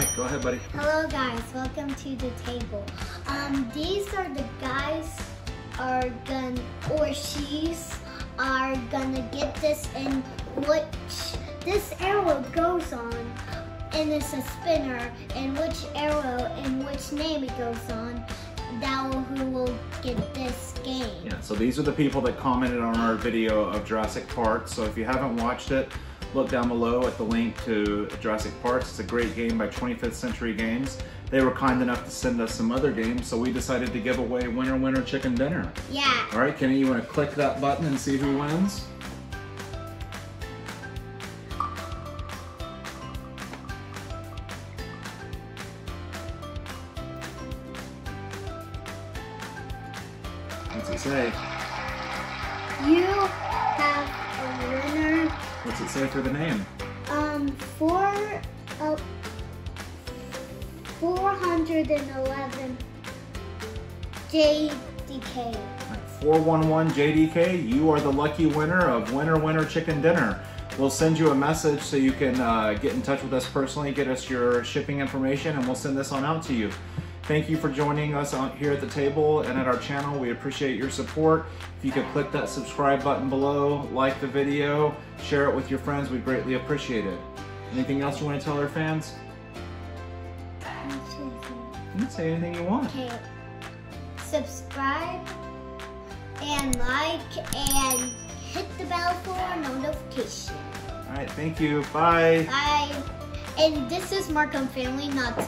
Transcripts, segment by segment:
right, go ahead, buddy. Hello guys, welcome to the table. Um, these are the guys are gonna or she's are gonna get this in which this arrow goes on and it's a spinner and which arrow and which name it goes on that will who will get this game. Yeah, so these are the people that commented on our video of Jurassic Parts. So if you haven't watched it, look down below at the link to Jurassic Parts. It's a great game by 25th Century Games. They were kind enough to send us some other games, so we decided to give away Winner Winner Chicken Dinner. Yeah. All right, Kenny, you want to click that button and see who wins? What's it say? You have What's it say for the name? Um, four, uh, 411 JDK. 411 JDK, you are the lucky winner of Winner Winner Chicken Dinner. We'll send you a message so you can uh, get in touch with us personally, get us your shipping information, and we'll send this on out to you. Thank you for joining us on, here at the table and at our channel. We appreciate your support. If you could click that subscribe button below, like the video, share it with your friends, we greatly appreciate it. Anything else you want to tell our fans? You can say anything you want. Okay. Subscribe and like and hit the bell for notification. All right, thank you. Bye. Bye. And this is Marcum Family, not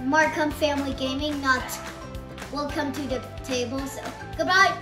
Marcum Family Gaming, not Welcome to the Table. So, goodbye.